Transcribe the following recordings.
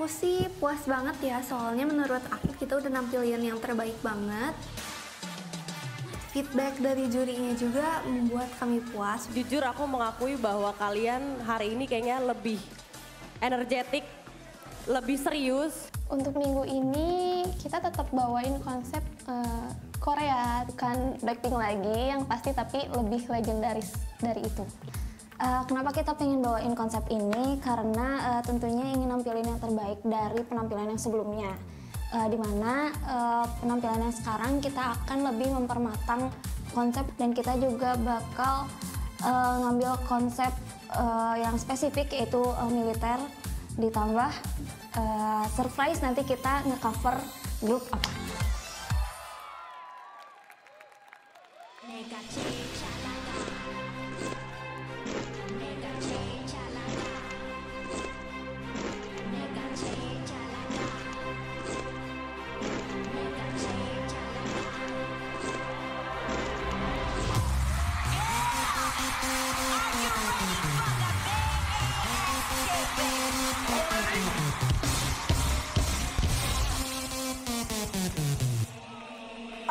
aku sih puas banget ya soalnya menurut aku kita udah nampilin yang terbaik banget. Feedback dari jurinya juga membuat kami puas. Jujur aku mengakui bahwa kalian hari ini kayaknya lebih energetik, lebih serius. Untuk minggu ini kita tetap bawain konsep eh, Korea, bukan Blackpink lagi yang pasti tapi lebih legendaris dari itu. Uh, kenapa kita pengen bawain konsep ini? Karena uh, tentunya ingin nampilin yang terbaik dari penampilan yang sebelumnya. Uh, di mana uh, penampilan yang sekarang kita akan lebih mempermatang konsep dan kita juga bakal uh, ngambil konsep uh, yang spesifik yaitu uh, militer ditambah uh, surprise nanti kita ngecover grup apa.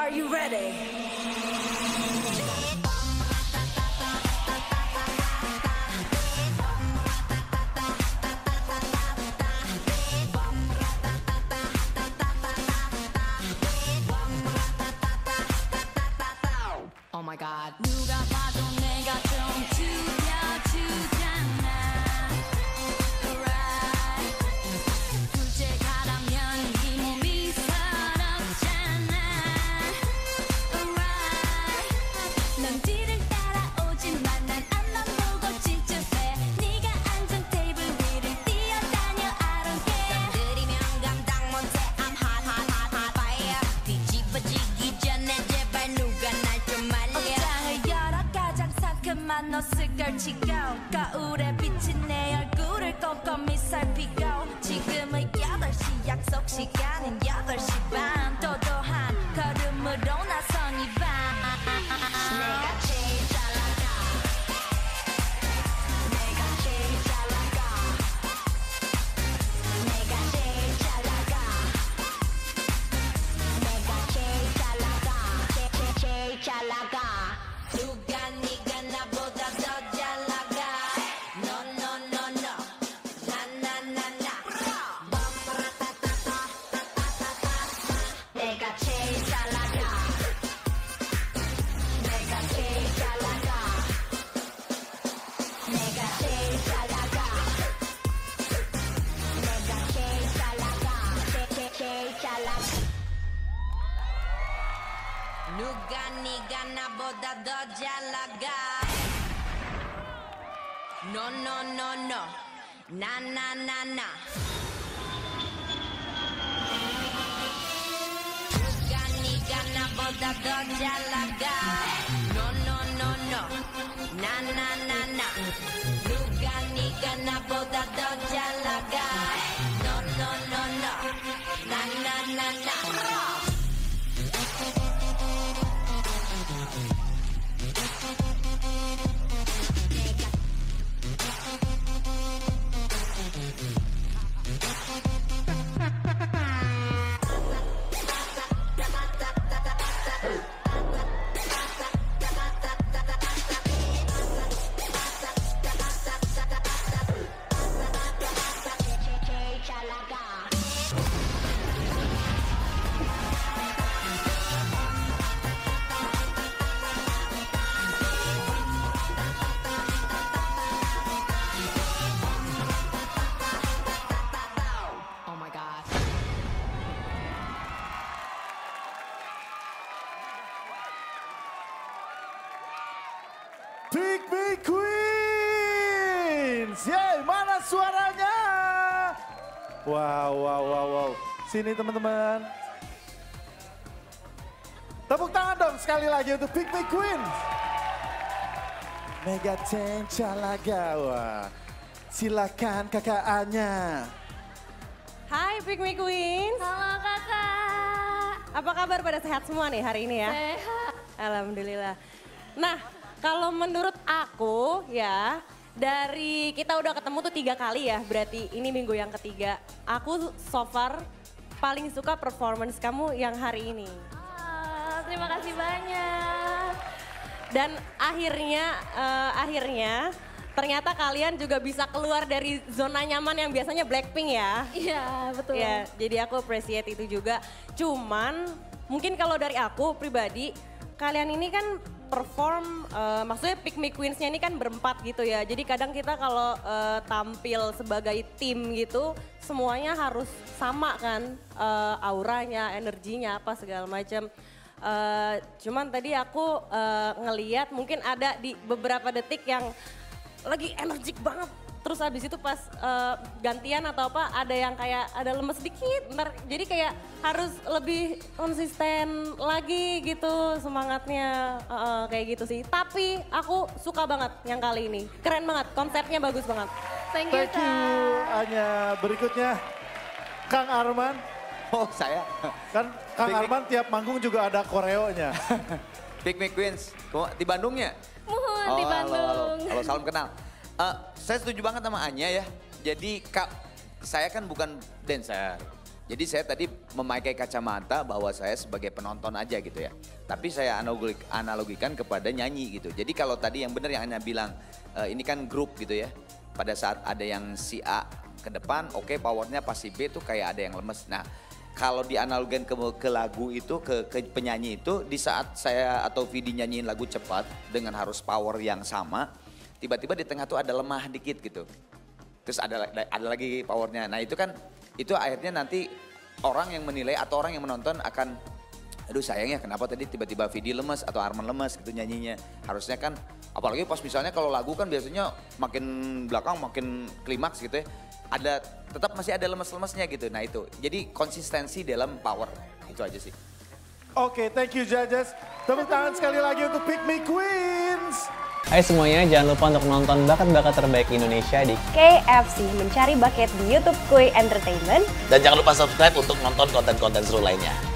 Are you ready? 비친 내 얼굴을 꼼꼼히 살피고 지금은 8시 약속 시간은 8시 반. 도도한 걸음으로 누가 네가 나보다 더 잘 나가 No no no no 나 나 나나 누가 네가 나보다 더 잘 나가 No no no no 나 나 나나 Big Big Queens. Yeay, mana suaranya? Wow, wow, wow, wow. Sini teman-teman. Tepuk tangan dong sekali lagi untuk Big Big Queens. Mega Tank Calaga. Wah. Silakan kakak Anya. Hai Big Me Queens. Halo kakak. Apa kabar pada sehat semua nih hari ini ya? Sehat. Alhamdulillah. Nah, kalau menurut aku ya, Dari kita udah ketemu tuh tiga kali ya, berarti ini minggu yang ketiga. Aku so far paling suka performance kamu yang hari ini. Ah, terima kasih banyak. Dan akhirnya, eh, akhirnya ternyata kalian juga bisa keluar dari zona nyaman yang biasanya Blackpink ya. Iya, betul. Ya, jadi aku appreciate itu juga. Cuman mungkin kalau dari aku pribadi, kalian ini kan perform, eh, maksudnya Pick Me Queens-nya ini kan berempat gitu ya. Jadi kadang kita kalau eh, tampil sebagai tim gitu, semuanya harus sama kan, eh, auranya, energinya, apa segala macam. Eh, cuman tadi aku eh, ngeliat mungkin ada di beberapa detik yang lagi energik banget. Terus habis itu pas eh, gantian atau apa ada yang kayak ada lemes dikit. Ntar, jadi kayak harus lebih konsisten lagi gitu semangatnya eh, kayak gitu sih. Tapi aku suka banget yang kali ini. Keren banget, konsepnya bagus banget. Thank you, Thank you. Anya. Berikutnya, Kang Arman. Oh saya, Kan Kang Big- Arman tiap manggung juga ada koreonya. Big Mac Queens, Kau di Bandung ya? Mohon Oh, di halo, Bandung. halo, halo, salam kenal. Eh, saya setuju banget sama Anya ya. Jadi kak, saya kan bukan dancer. Jadi saya tadi memakai kacamata bahwa saya sebagai penonton aja gitu ya. Tapi saya analogik, analogikan kepada nyanyi gitu. Jadi kalau tadi yang benar yang Anya bilang, eh, ini kan grup gitu ya. Pada saat ada yang si A ke depan, oke powernya pas si B tuh kayak ada yang lemes. Nah kalau dianalogikan ke, ke lagu itu, ke, ke penyanyi itu, di saat saya atau Vidi nyanyiin lagu cepat dengan harus power yang sama, tiba-tiba di tengah tuh ada lemah dikit gitu. Terus ada ada lagi powernya. Nah itu kan, itu akhirnya nanti orang yang menilai atau orang yang menonton akan, aduh sayangnya kenapa tadi tiba-tiba Vidi lemes atau Arman lemes gitu nyanyinya. Harusnya kan, apalagi pas misalnya kalau lagu kan biasanya makin belakang makin klimaks gitu ya. Ada tetap masih ada lemes-lemesnya gitu. Nah itu, jadi konsistensi dalam power itu aja sih. Oke, thank you judges. Tepuk tangan sekali lagi untuk Pick Me Queens. Hai semuanya, jangan lupa untuk nonton bakat-bakat terbaik Indonesia di KFC mencari bucket di YouTube Kue Entertainment Dan jangan lupa subscribe untuk nonton konten-konten seru lainnya.